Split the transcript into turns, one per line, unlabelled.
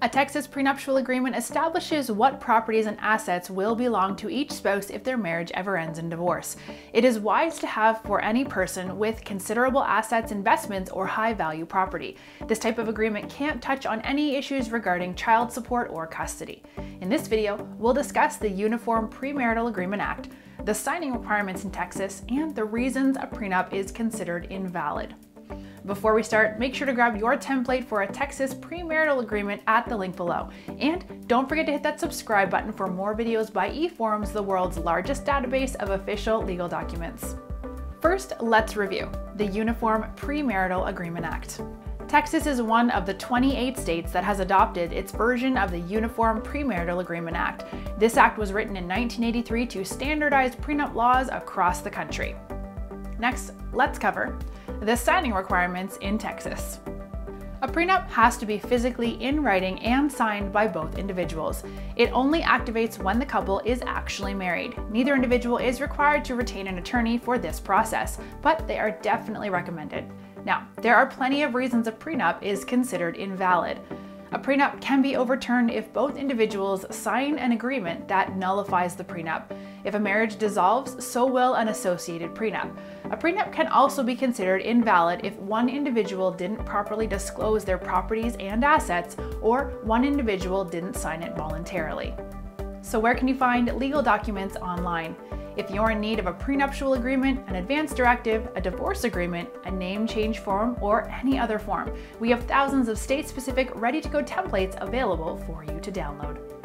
A Texas prenuptial agreement establishes what properties and assets will belong to each spouse if their marriage ever ends in divorce. It is wise to have for any person with considerable assets, investments, or high value property. This type of agreement can't touch on any issues regarding child support or custody. In this video, we'll discuss the Uniform Premarital Agreement Act, the signing requirements in Texas, and the reasons a prenup is considered invalid. Before we start, make sure to grab your template for a Texas premarital agreement at the link below. And don't forget to hit that subscribe button for more videos by eForms, the world's largest database of official legal documents. First, let's review the Uniform Premarital Agreement Act. Texas is one of the 28 states that has adopted its version of the Uniform Premarital Agreement Act. This act was written in 1983 to standardize prenup laws across the country. Next, let's cover the signing requirements in Texas. A prenup has to be physically in writing and signed by both individuals. It only activates when the couple is actually married. Neither individual is required to retain an attorney for this process, but they are definitely recommended. Now, there are plenty of reasons a prenup is considered invalid. A prenup can be overturned if both individuals sign an agreement that nullifies the prenup. If a marriage dissolves, so will an associated prenup. A prenup can also be considered invalid if one individual didn't properly disclose their properties and assets, or one individual didn't sign it voluntarily. So, where can you find legal documents online? If you're in need of a prenuptial agreement, an advance directive, a divorce agreement, a name change form, or any other form, we have thousands of state specific, ready to go templates available for you to download.